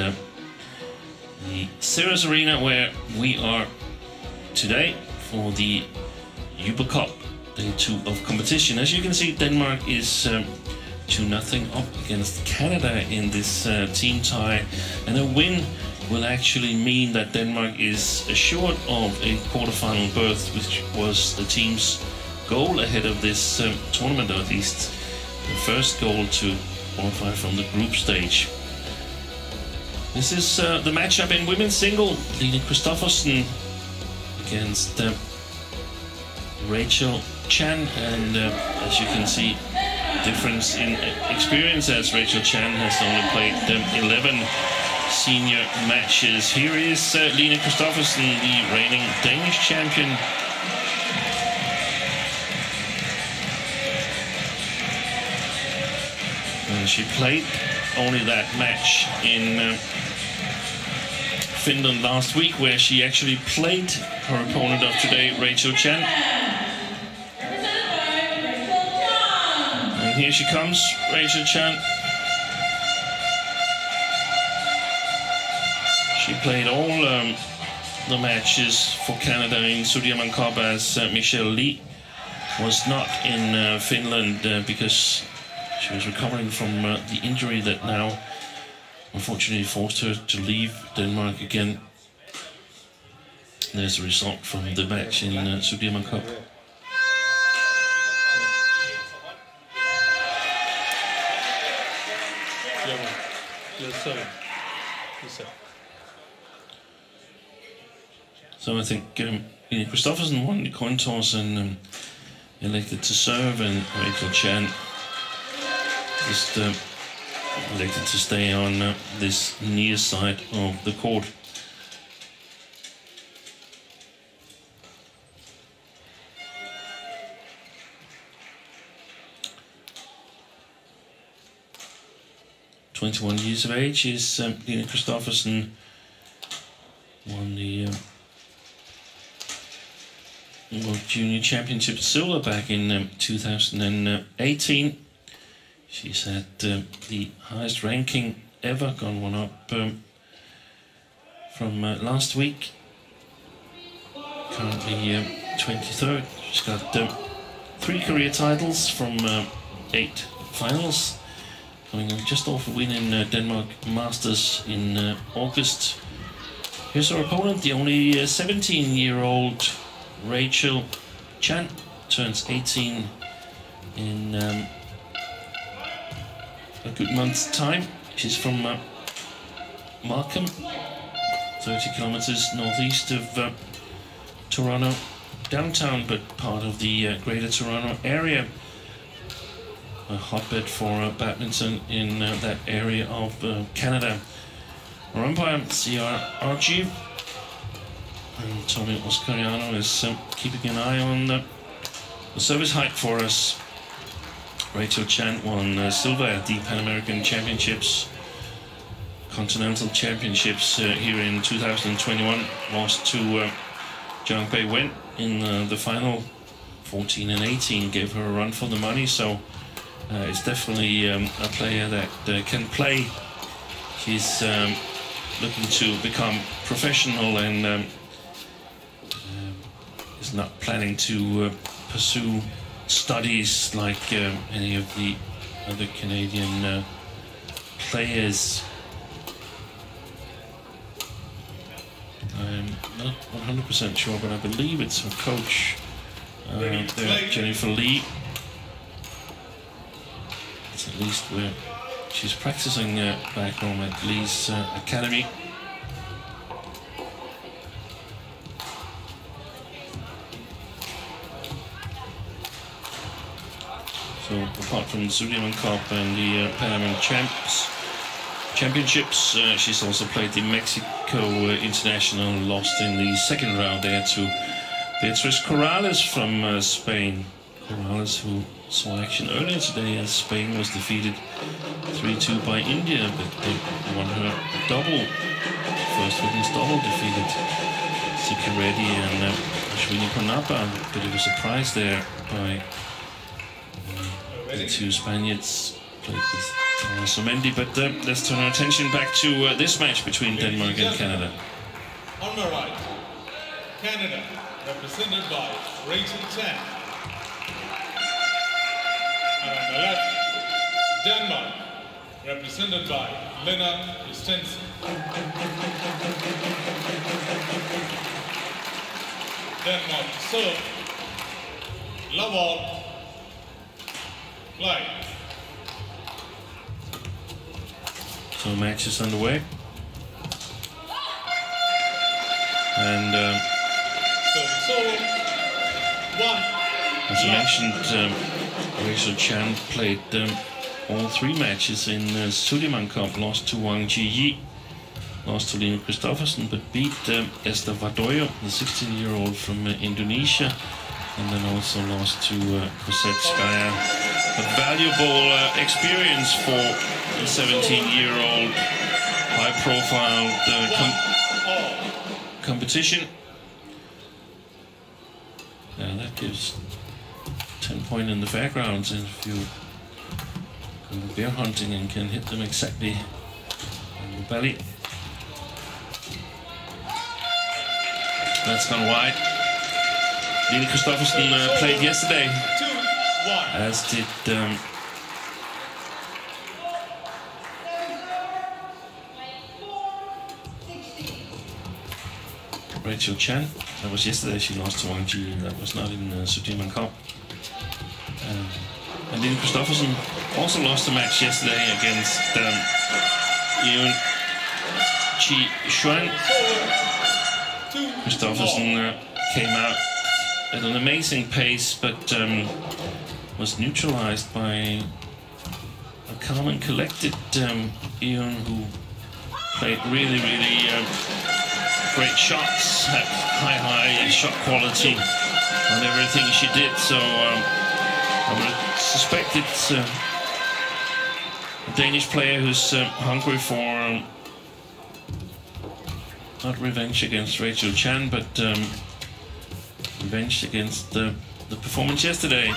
and uh, the Ceres Arena where we are today for the Uber Cup day two of competition. As you can see, Denmark is um, 2 nothing up against Canada in this uh, team tie, and a win will actually mean that Denmark is assured of a quarterfinal berth, which was the team's goal ahead of this um, tournament, or at least the first goal to qualify from the group stage. This is uh, the matchup in women's single. Line Christophersen against uh, Rachel Chan, and uh, as you can see, difference in experience as Rachel Chan has only played um, 11 senior matches. Here is uh, Line Christophersen, the reigning Danish champion. And she played only that match in uh, Finland last week, where she actually played her opponent of today, Rachel Chan. And here she comes, Rachel Chan. She played all um, the matches for Canada in Sudirman Cup as uh, Michelle Li was not in uh, Finland uh, because she was recovering from uh, the injury that now unfortunately forced her to leave Denmark again. There's a result from the match in uh, Sudirman Cup. So I think um, Ine Christophersen won the coin toss and um, elected to serve, and Rachel Chan just uh, elected to stay on uh, this near side of the court. Twenty-one years of age is um, Christophersen. Won the. Um, World Junior Championship silver back in um, 2018. She's had um, the highest ranking ever, gone one up um, from uh, last week. Currently um, 23rd. She's got um, three career titles from uh, eight finals. Coming just off a win in uh, Denmark Masters in uh, August. Here's her opponent, the only 17 year old Rachel Chan turns 18 in um, a good month's time. She's from uh, Markham, 30 kilometers northeast of uh, Toronto downtown, but part of the uh, Greater Toronto area. A hotbed for uh, badminton in uh, that area of uh, Canada. Our umpire, C.R. Archie. And Tommy Oscariano is keeping an eye on the service height for us. Rachel Chan won uh, silver at the Pan American Championships, Continental Championships uh, here in 2021. Lost to uh, Zhang Beiwen in uh, the final. 14 and 18 gave her a run for the money, so uh, it's definitely um, a player that uh, can play. She's um, looking to become professional and um, is not planning to uh, pursue studies like uh, any of the other Canadian uh, players. I'm not 100% sure, but I believe it's her coach, uh, there, Jennifer Lee. It's at least where she's practicing uh, back home at Lee's uh, Academy. Apart from the Sudirman Cup and the uh, Pan Am Champs Championships, uh, she's also played the Mexico uh, International, lost in the second round there to Beatriz Corrales from uh, Spain. Corrales, who saw action earlier today as Spain was defeated 3-2 by India, but they won her double, first women's double defeated Sikki Reddy and uh, Ashwini but it was surprised there by the two Spaniards played with Mendy, but uh, let's turn our attention back to uh, this match between Denmark and Canada. On my right, Canada, represented by Rachel Chan. And on the left, Denmark, represented by Line Christophersen. Denmark serve. Love all. Play. So match is underway. And um, over. One. as I mentioned, um, Rachel Chan played um, all three matches in the Sudirman Cup, lost to Wang Zhiyi, lost to Line Christophersen, but beat um, Esther Wardoyo, the 16-year-old from uh, Indonesia, and then also lost to uh, Cosette Skaya. A valuable uh, experience for a 17-year-old high-profile uh, com- competition. Yeah, that gives 10 point in the fairgrounds and if you go bear hunting and can hit them exactly on the belly. That's gone wide. Line Christophersen uh, played yesterday. As did um, Rachel Chan. That was yesterday. She lost to Wang Ji. That was not in the Sudirman Cup. Um, and Line Christophersen also lost a match yesterday against um, Eoon Qi Xuan. Christophersen uh, came out at an amazing pace, but um, was neutralized by a calm and collected um, Ewan who played really, really um, great shots, had high, high shot quality on everything she did. So um, I would suspect it's uh, a Danish player who's um, hungry for. Um, not revenge against Rachel Chan, but revenge against the, the performance yesterday.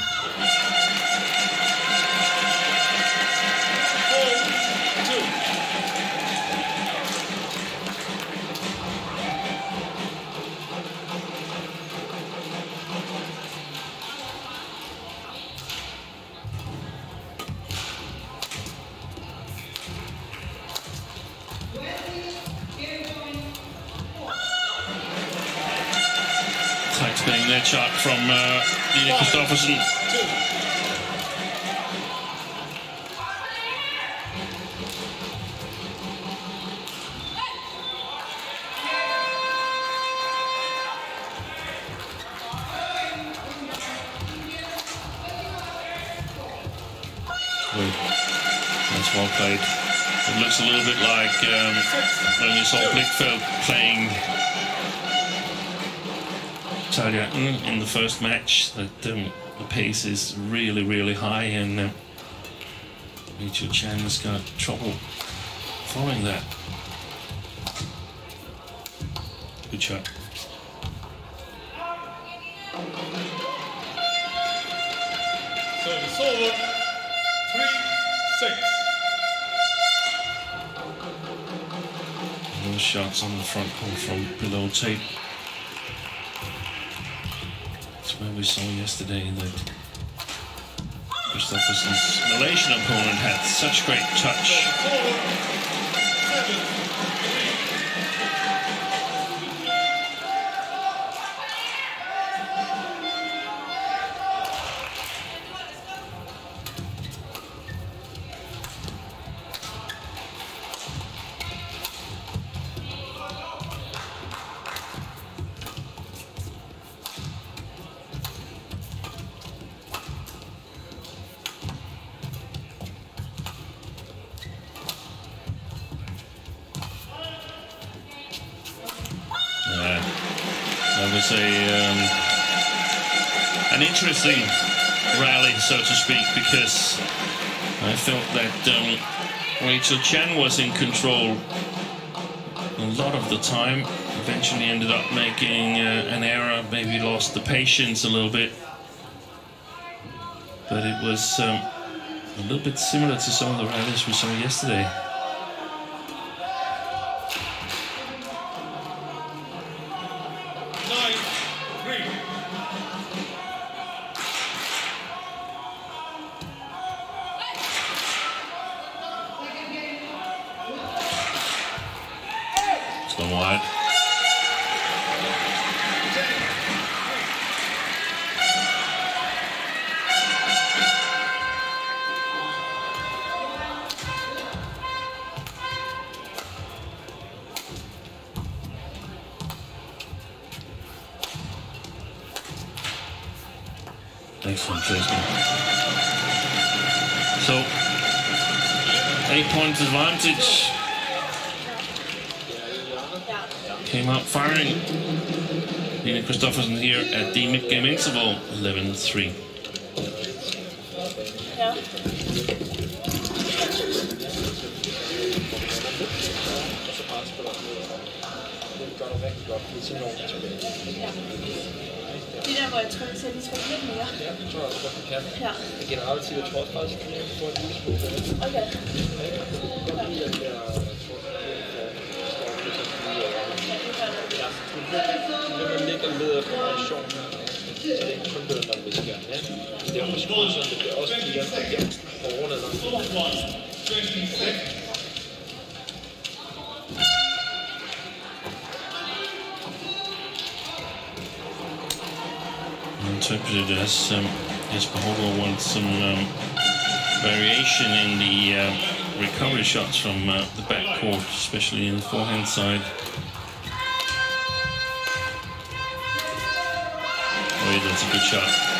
Two. Tight spinning net shot from uh. Two. Good. That's well played. It looks a little bit like um, when we saw Blichfeldt playing Talia Ng in the first match. That um, the pace is really, really high, and uh, Rachel Chan has got trouble following that. Good shot. Service over. Three. Six. Those shots on the front come from below tape. We saw yesterday that Christophersen's Malaysian opponent had such great touch. Was a um, an interesting rally, so to speak, because I felt that um, Rachel Chan was in control a lot of the time. Eventually, ended up making uh, an error, maybe lost the patience a little bit. But it was um, A little bit similar to some of the rallies we saw yesterday. Tristan. So, eight points advantage. Came out firing. Nina Christophersen here at the mid-game interval, 11-3. jeg tror, at jeg lige skal lidt mere. Ja, det tror jeg også godt, du kan. Ja. Men generelt set, jeg tror også faktisk, at du får en lille smule bedre. Okay. Når man ligger med efter variationen, så det er ikke kun løn, der visker. Ja. Det er også skruet sådan, det bliver også flere, der bliver overladet. Interpreted as um, Jesper Hogle wants some um, variation in the uh, recovery shots from uh, the back court, especially in the forehand side. Oh, that's a good shot.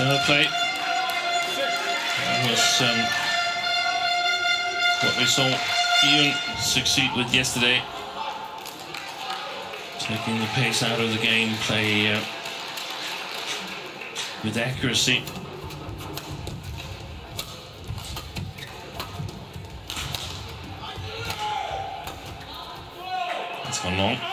Clever play. That was um, what we saw Ian succeed with yesterday. Taking the pace out of the game, play uh, with accuracy. It's gone long.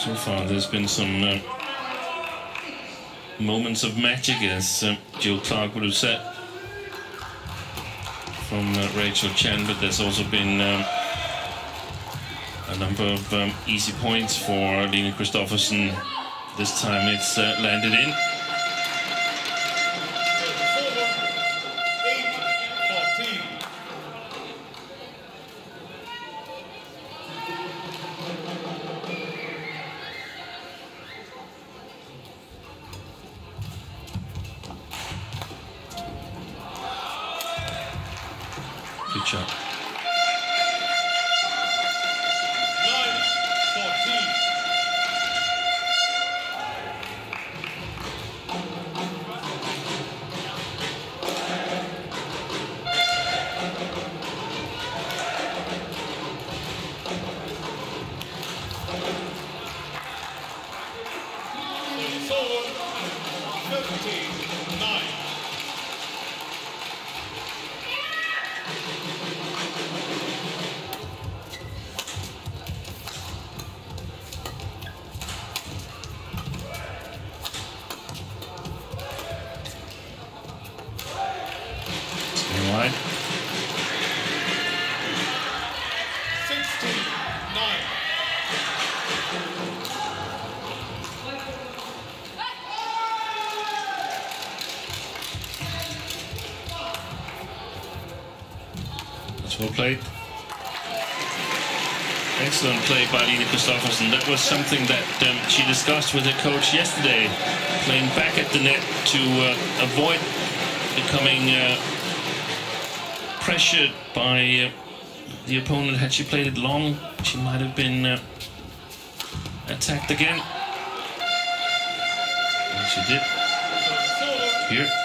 So, far, there's been some uh, moments of magic, as uh, Gill Clark would have said, from uh, Rachel Chan, but there's also been um, a number of um, easy points for Line Christophersen. This time it's uh, landed in. Played. Excellent play by Line Christophersen. That was something that um, she discussed with her coach yesterday, playing back at the net to uh, avoid becoming uh, pressured by uh, the opponent. Had she played it long, she might have been uh, attacked again. And she did here.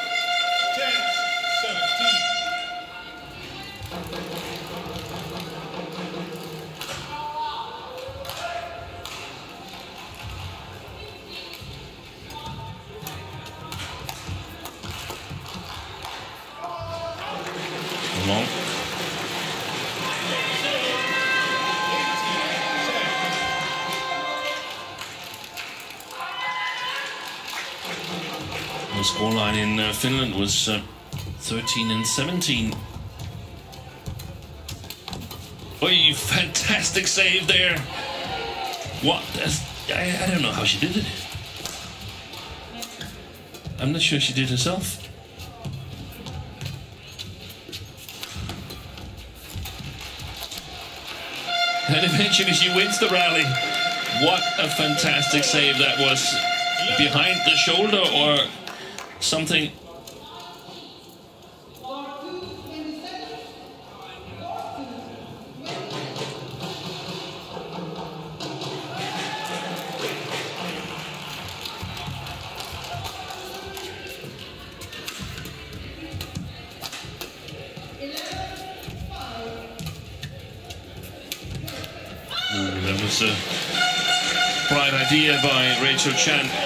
Scoreline in uh, Finland was uh, 13 and 17. Oh, you fantastic save there! What? I, I don't know how she did it. I'm not sure she did herself. And eventually she wins the rally. What a fantastic save that was. Behind the shoulder or something. Ooh, that was a bright idea by Rachel Chan.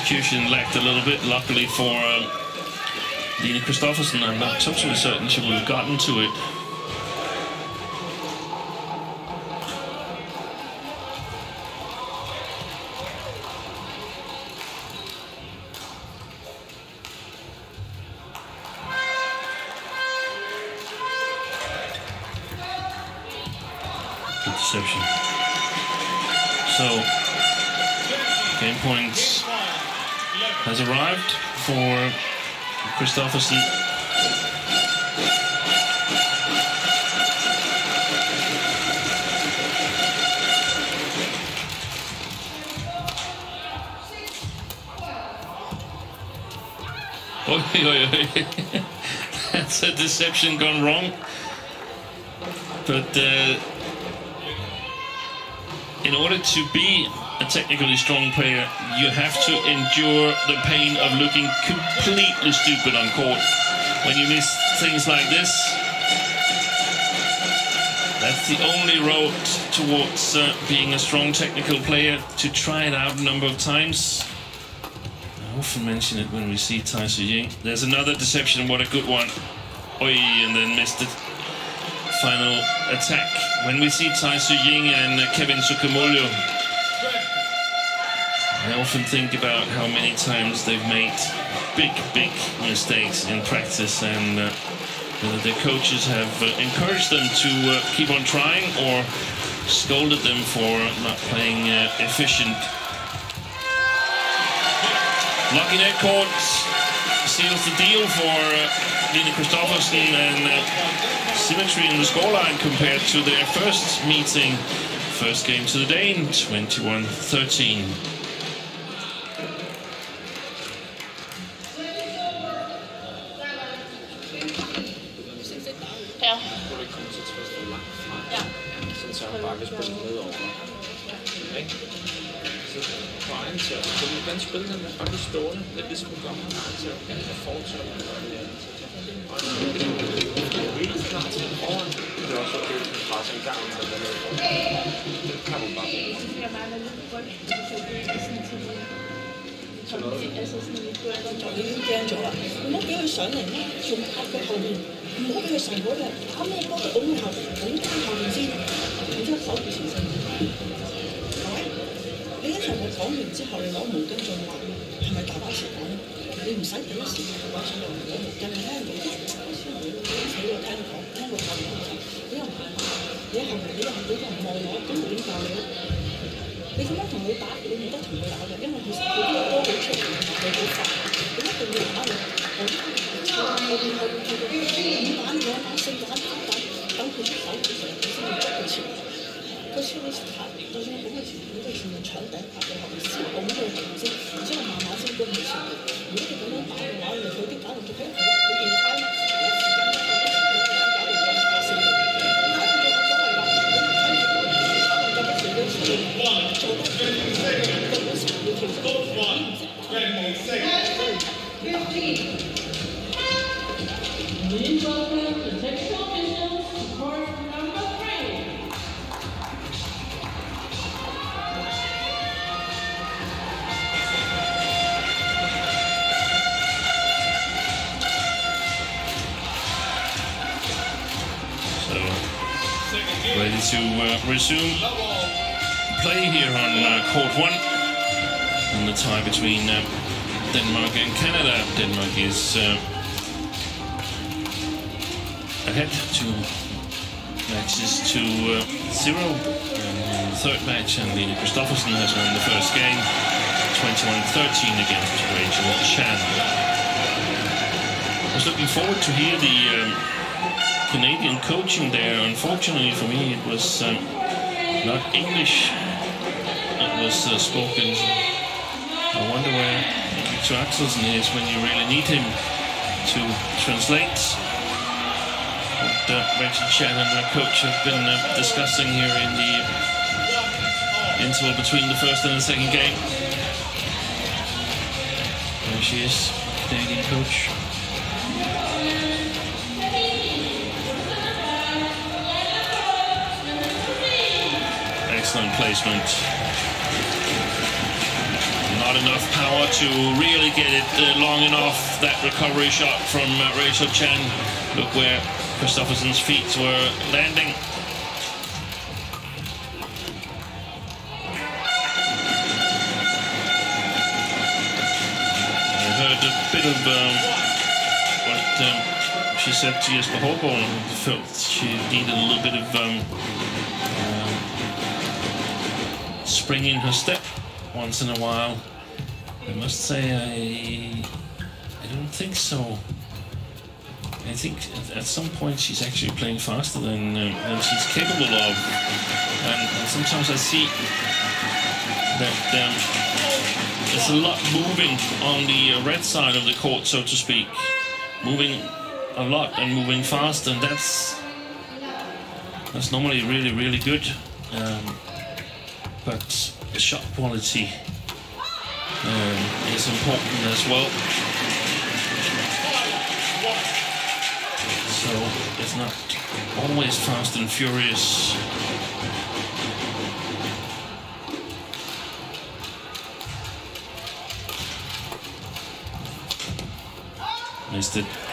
Execution lacked a little bit. Luckily for um, Line Christophersen, I'm not totally certain she would have gotten to it. Deception. So, game points has arrived for Christophersen. Oi, oi, oi. That's a deception gone wrong. But uh, in order to be a technically strong player, you have to endure the pain of looking completely stupid on court. When you miss things like this, that's the only road towards uh, being a strong technical player, to try it out a number of times. I often mention it when we see Tai Tzu Ying. There's another deception, what a good one. Oi, and then missed it. Final attack. When we see Tai Tzu Ying and Kevin Sukamuljo, Often think about how many times they've made big, big mistakes in practice and uh, whether their coaches have uh, encouraged them to uh, keep on trying or scolded them for not playing uh, efficient. Lucky net court seals the deal for uh, Line Christophersen and uh, symmetry in the scoreline compared to their first meeting first game to the Dane, 21 13. 你又你又唔望我，咁點解你？你點樣同佢打？你點得同佢打嘅？因為佢佢啲刀好長，佢好大，咁一定要打落去。佢佢佢佢佢佢點打？我打四個，打三打，等佢啲手出嚟先要得佢錢。到時你試下，到時唔好意思，唔好意思，你炒嘅。Uh, play here on uh, court one. And the tie between uh, Denmark and Canada. Denmark is uh, ahead two matches to uh, zero. The third match, and Lee Christophersen has won the first game 21-13 against Rachel Chan. I was looking forward to hear the um, Canadian coaching there. Unfortunately for me, it was um, not English. It was uh, spoken. I wonder where Viktor Axelsen is when you really need him to translate what uh, Chan and her coach have been uh, discussing here in the interval between the first and the second game. There she is, Canadian coach. Placement. Not enough power to really get it uh, long enough. That recovery shot from uh, Rachel Chan. Look where Christophersen's feet were landing. I heard a bit of um, what um, she said to Jesper Håborn. Felt she needed a little bit of um, spring in her step once in a while. I must say, I I don't think so. I think at, at some point she's actually playing faster than, um, than she's capable of, and, and sometimes I see that um, there's a lot moving on the uh, red side of the court, so to speak, moving a lot and moving fast, and that's that's normally really really good. Um, but the shot quality um, is important as well. So it's not always fast and furious. Missed it.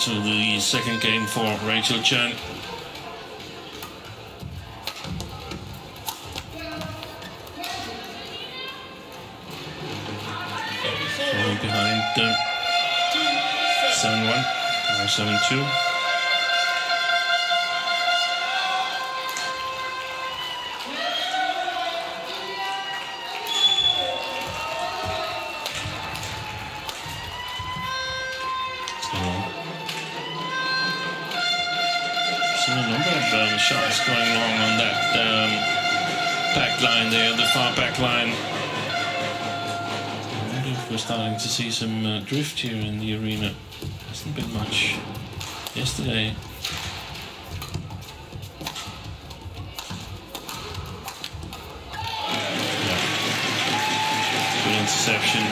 to the second game for Rachel Chan. Falling behind uh, 7-1, now 7-2. far back line. I wonder if we're starting to see some uh, drift here in the arena. Hasn't been much yesterday. Good interception.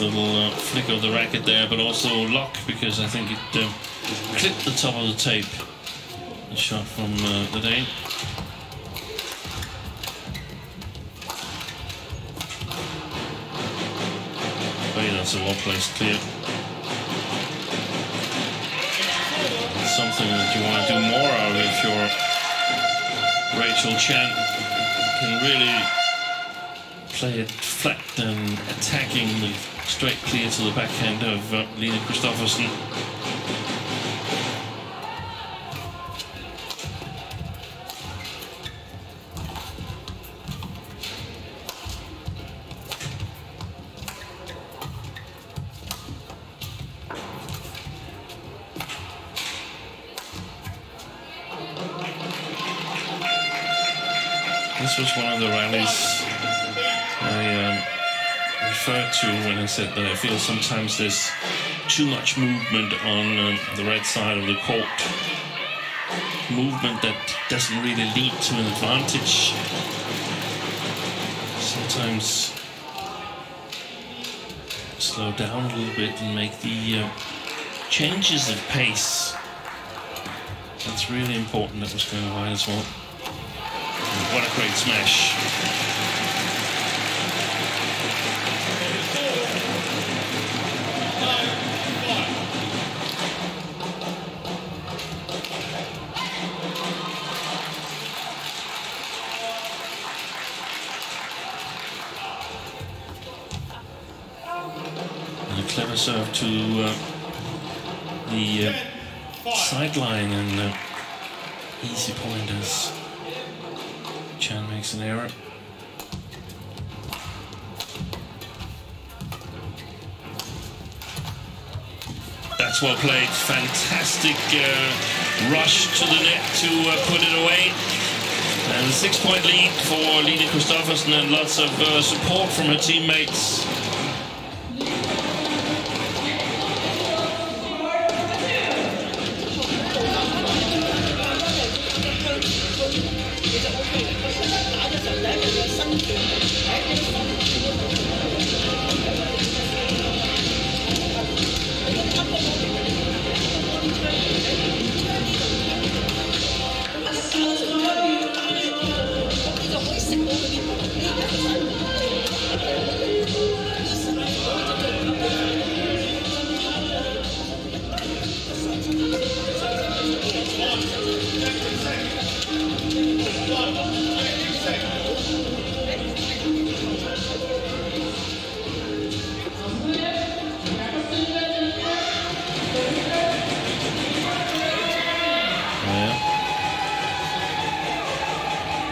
little uh, flick of the racket there, but also lock because I think it uh, clipped the top of the tape. The shot from uh, the day. But that's a well placed clear. Something that you want to do more of if you're Rachel Chan. Can really play it flat and attacking the straight clear to the backhand of uh, Line Christophersen. To when I said that I feel sometimes there's too much movement on um, the right side of the court. Movement that doesn't really lead to an advantage. Sometimes slow down a little bit and make the uh, changes of pace. That's really important that was going wide as well. And what a great smash. Serve to uh, the uh, sideline and uh, easy pointers. Chan makes an error. That's well played. Fantastic uh, rush to the net to uh, put it away. And a six point lead for Line Christophersen and lots of uh, support from her teammates.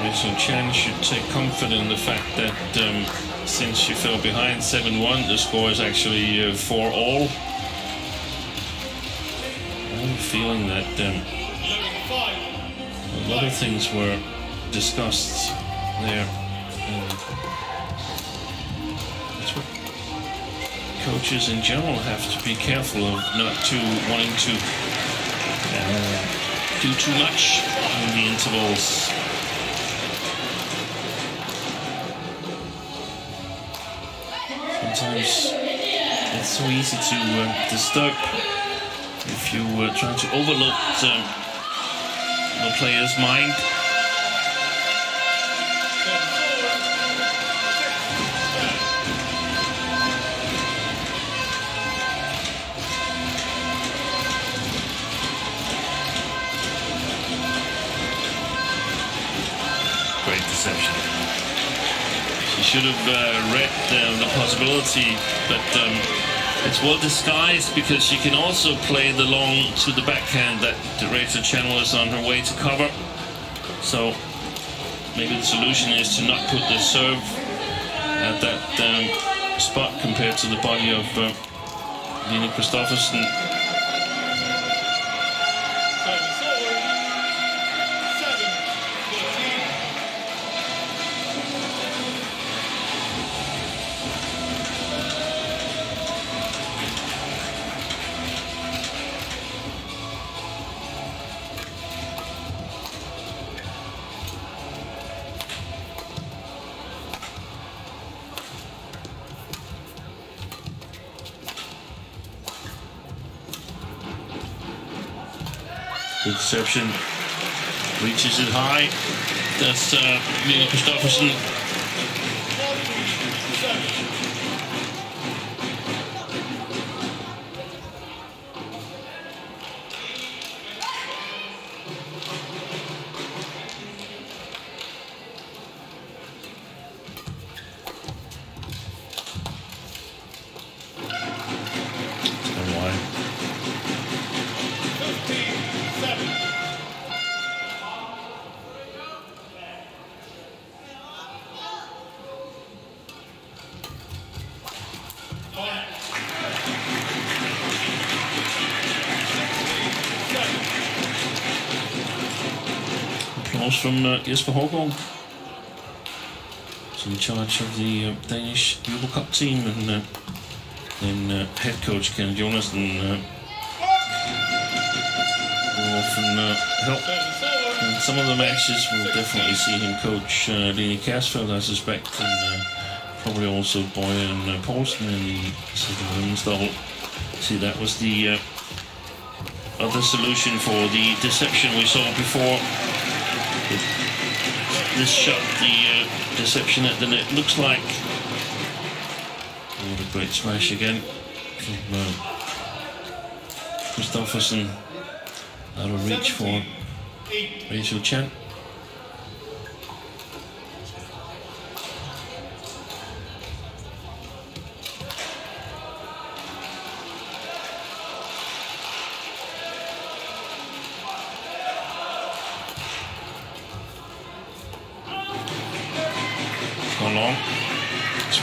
Rachel Chan should take comfort in the fact that um, since she fell behind 7-1, the score is actually uh, 4 all. I'm feeling that um, a lot of things were discussed there. And that's what coaches in general have to be careful of not to wanting to uh, do too much in the intervals. Sometimes it's so easy to uh, disturb if you uh, try to overlook um, the player's mind. Great deception. She should have uh, read uh, the possibility, but um, it's well disguised because she can also play the long to the backhand that Rachel Channel is on her way to cover. So maybe the solution is to not put the serve at that um, spot compared to the body of uh, Christophersen. Reaches it high. That's uh, Line Christophersen. From uh, Jesper Hovgaard. He's in charge of the uh, Danish Uber Cup team and uh, then uh, head coach Ken Jonassen uh, will often help in some of the matches. We'll definitely see him coach uh, Line I suspect, and probably also Bøje uh, Poulsen in the second women's double. See, that was the other solution for the deception we saw before. This shot, the uh, deception at the net looks like. What a great smash again from uh, Christophersen. Out of reach for 8. Rachel Chan.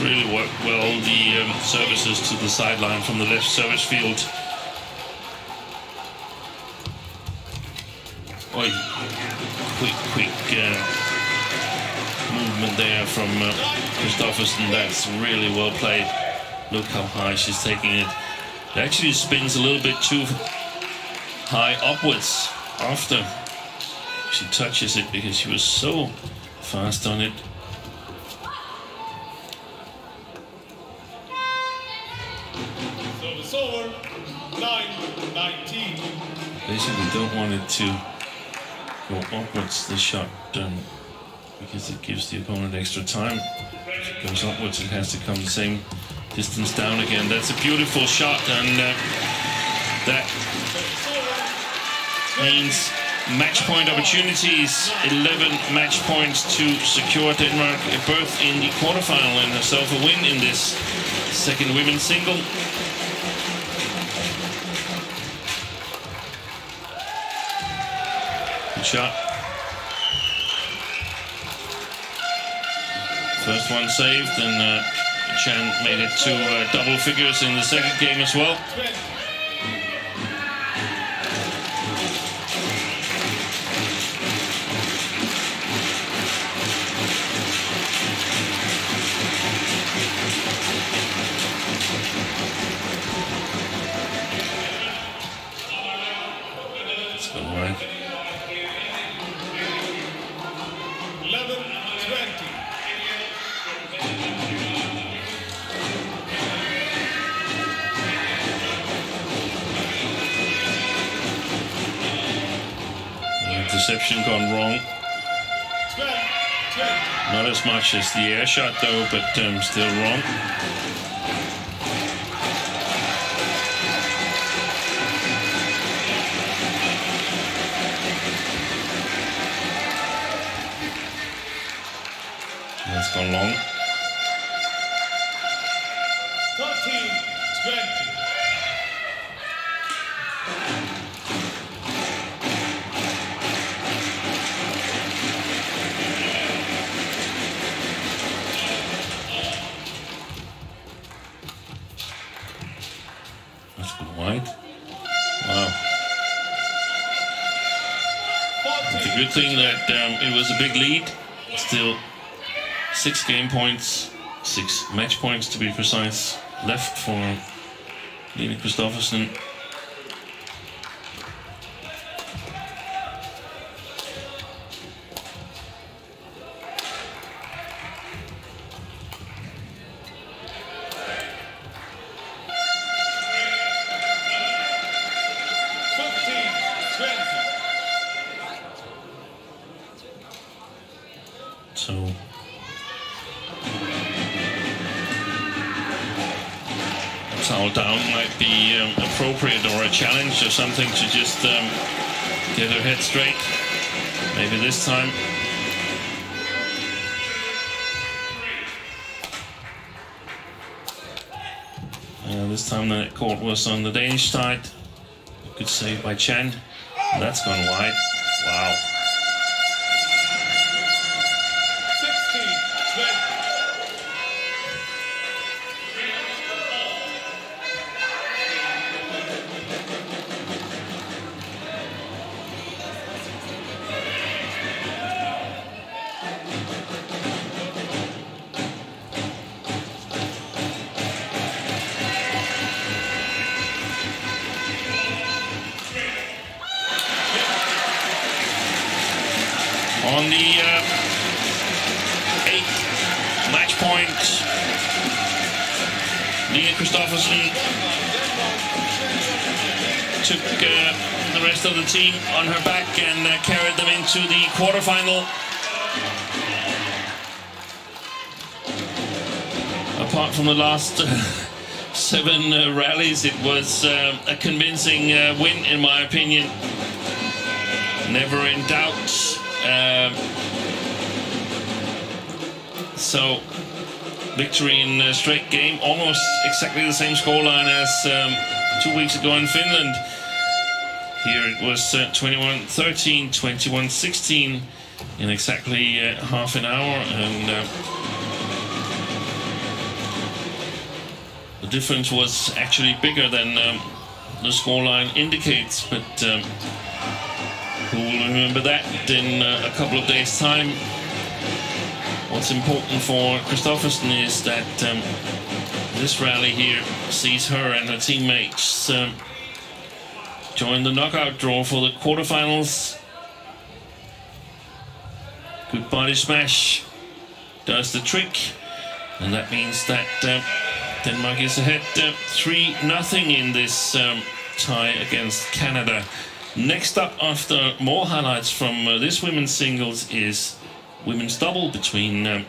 Really worked well the um, services to the sideline from the left service field. Oi. Quick, quick uh, movement there from uh, Christophersen. That's really well played. Look how high she's taking it. It actually spins a little bit too high upwards after she touches it because she was so fast on it. Don't want it to go upwards, the shot, um, because it gives the opponent extra time. If it goes upwards, it has to come the same distance down again. That's a beautiful shot, and uh, that means match point opportunities 11 match points to secure Denmark a berth in the quarterfinal and herself a win in this second women's single. Good shot. First one saved, and uh, Chan made it to uh, double figures in the second game as well. As the air shot though, but um, still wrong. Good thing that um, it was a big lead. Still, six game points, six match points to be precise, left for Line Christophersen. Something to just um, get her head straight. Maybe this time. Uh, this time the court was on the Danish side. Good save by Chan. That's gone wide. Wow. Quarterfinal. Apart from the last uh, seven uh, rallies, it was uh, a convincing uh, win, in my opinion. Never in doubt. Um, so, victory in straight game, almost exactly the same scoreline as um, two weeks ago in Finland. Here it was uh, 21 13, 21 16 in exactly uh, half an hour, and uh, the difference was actually bigger than um, the scoreline indicates, but. Um, who will remember that in uh, a couple of days' time. What's important for Christophersen is that um, this rally here sees her and her teammates um, join the knockout draw for the quarterfinals. Good body smash does the trick, and that means that uh, Denmark is ahead uh, 3 nothing in this um, tie against Canada. Next up, after more highlights from uh, this women's singles, is women's double between um,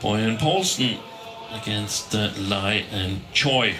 Bøje and Poulsen against uh, Lai and Choi.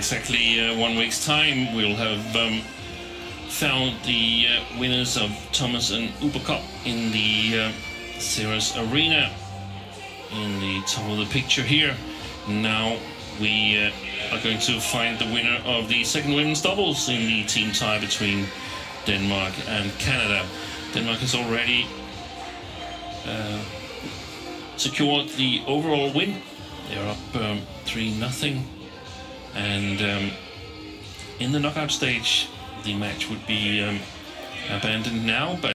Exactly uh, one week's time, we'll have um, found the uh, winners of Thomas and Uber Cup in the uh, Ceres Arena. in the top of the picture here. Now we uh, are going to find the winner of the second women's doubles in the team tie between Denmark and Canada. Denmark has already uh, secured the overall win. They're up um, 3 nothing, and um, in the knockout stage, the match would be um, abandoned now. But